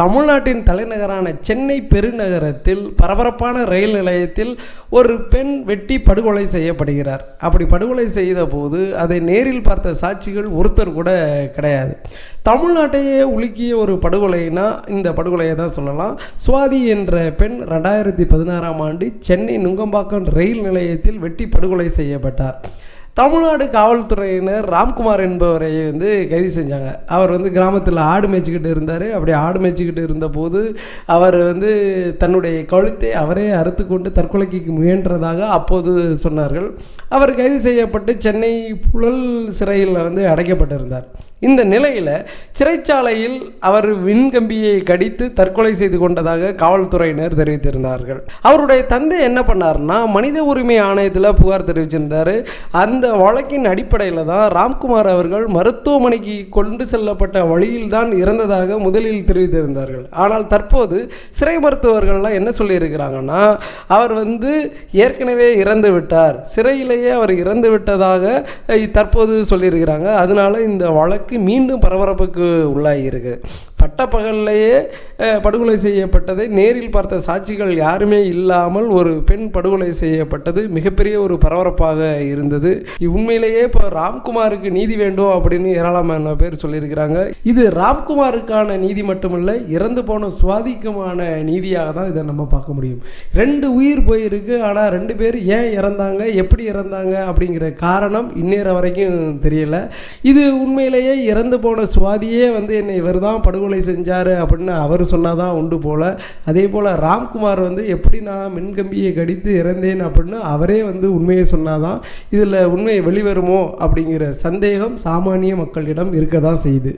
தமிழ்நாட்டின் தலைநகரான சென்னை பெருநகரத்தில் பரபரப்பான ரயில் நிலையத்தில் ஒரு பெண் வெட்டி படுகொலை செய்யப்படுகிறார். அப்படி படுகொலை செய்த போது அதை நேரில் பார்த்த சாட்சிகள் ஒருத்தர் கூட கிடையாது. தமிழ்நாட்டையே உலுக்கிய ஒரு படுகொலைனா இந்த படுகொலையை தான் சொல்லலாம். சுவாதி என்ற பெண் ரெண்டாயிரத்தி பதினாறாம் ஆண்டு சென்னை நுங்கம்பாக்கம் ரயில் நிலையத்தில் வெட்டி படுகொலை செய்யப்பட்டார். தமிழ்நாடு காவல்துறையினர் ராம்குமார் என்பவரை வந்து கைது செஞ்சாங்க. அவர் வந்து கிராமத்தில் ஆடு மேய்ச்சிக்கிட்டு இருந்தார். அப்படி ஆடு மேய்ச்சிக்கிட்டு இருந்தபோது அவர் வந்து தன்னுடைய கழுத்தை அவரே அறுத்து கொண்டு தற்கொலைக்கு முயன்றதாக அப்போது சொன்னார்கள். அவர் கைது செய்யப்பட்டு சென்னை புழல் சிறையில் வந்து அடைக்கப்பட்டிருந்தார். இந்த நிலையில் சிறைச்சாலையில் அவர் விண்கம்பியை கடித்து தற்கொலை செய்து கொண்டதாக காவல்துறையினர் தெரிவித்திருந்தார்கள். அவருடைய தந்தை என்ன பண்ணார்னா மனித உரிமை ஆணையத்தில் புகார் தெரிவிச்சிருந்தார். அந்த வழக்கின் அடிப்படையில் தான் ராம்குமார் அவர்கள் மருத்துவமனைக்கு கொண்டு செல்லப்பட்ட வழியில் தான் இறந்ததாக முதலில் தெரிவித்திருந்தார்கள். ஆனால் தற்போது சிறை மருத்துவர்கள்லாம் என்ன சொல்லியிருக்கிறாங்கன்னா அவர் வந்து ஏற்கனவே இறந்து விட்டார். சிறையிலேயே அவர் இறந்து விட்டதாக தற்போது சொல்லியிருக்கிறாங்க. அதனால இந்த வழக்கு மீண்டும் பரபரப்புக்கு உள்ளாகியிருக்கு பட்டப்பகல்லையே படுகொலை செய்யப்பட்டதை. நேரில் பார்த்த சாட்சிகள் யாருமே இல்லாமல் ஒரு பெண் படுகொலை செய்யப்பட்டது. மிகப்பெரிய ஒரு பரபரப்பாக இருந்தது. உண்மையிலேயே இப்போ ராம்குமாருக்கு நீதி வேண்டும் அப்படின்னு ஏராளமான பேர் சொல்லியிருக்கிறாங்க. இது ராம்குமாருக்கான நீதி மட்டுமல்ல இறந்து போன சுவாதிக்குமான நீதியாக தான் இதை நம்ம பார்க்க முடியும். ரெண்டு உயிர் போயிருக்கு ஆனால் ரெண்டு பேர் ஏன் இறந்தாங்க எப்படி இறந்தாங்க அப்படிங்கிற காரணம் இந்நேரம் வரைக்கும் தெரியல. இது உண்மையிலேயே இறந்து போன சுவாதியே வந்து என்னை இவர் தான் படுகொலை செஞ்சார் அப்படின்னு அவர் சொன்னாதான் உண்டு போல. அதே போல் ராம்குமார் வந்து எப்படி நான் மின்கம்பியை கடித்து இறந்தேன் அப்படின்னு அவரே வந்து உண்மையை சொன்னாதான் இதில் உண்மை வெளிவருமோ அப்படிங்கிற சந்தேகம் சாமானிய மக்களிடம் இருக்க தான் செய்யுது.